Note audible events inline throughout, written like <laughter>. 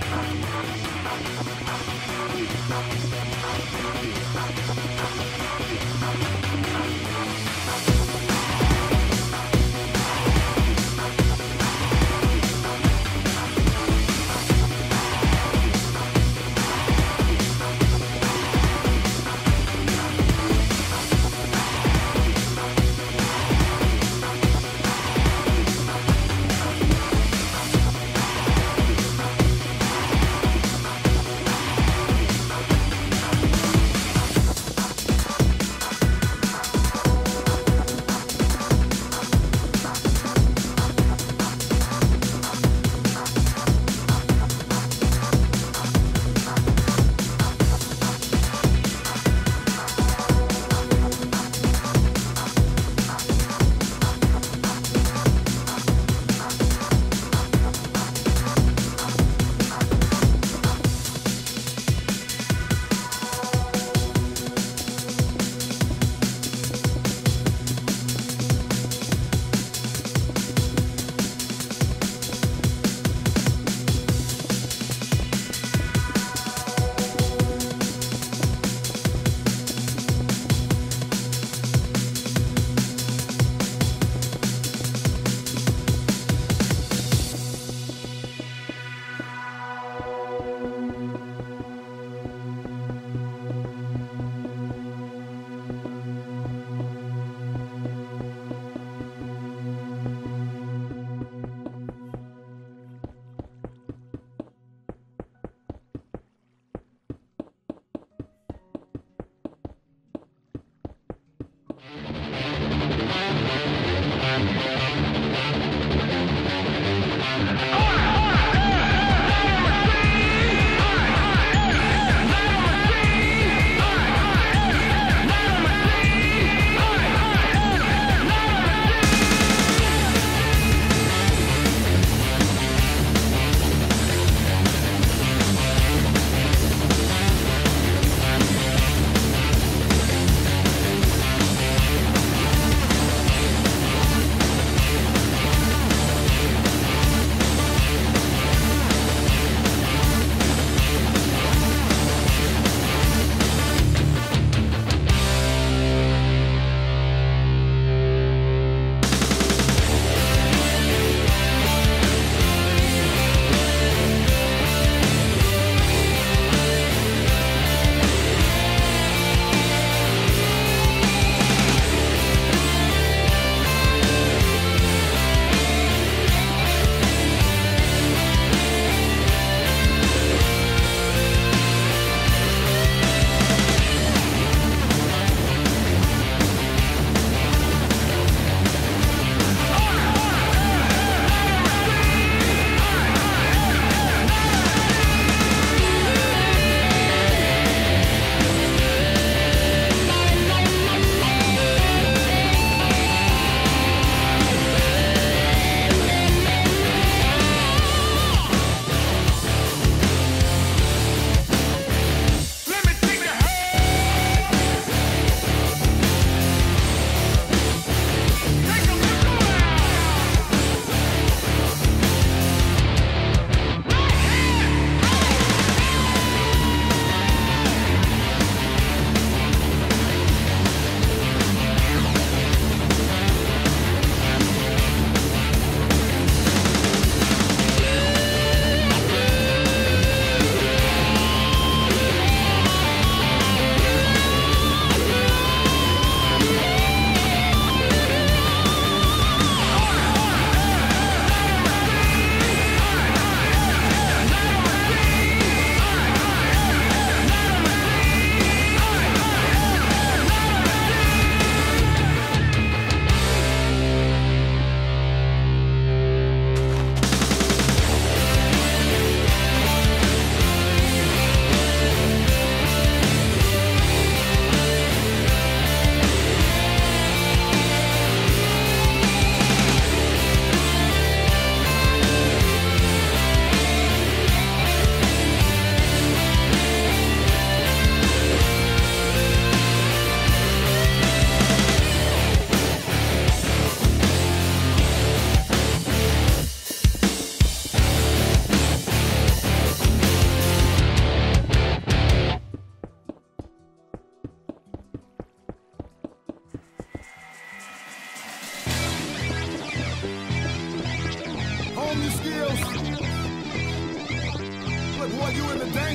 Thank you.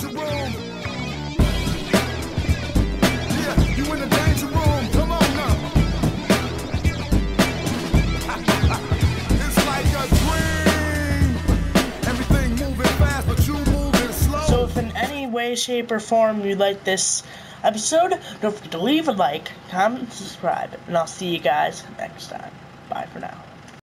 Danger room. Yeah, you in the danger room. Come on now. <laughs> it's like a dream. Everything moving fast, but you moving slow. So if in any way, shape, or form you like this episode, don't forget to leave a like, comment, subscribe, and I'll see you guys next time.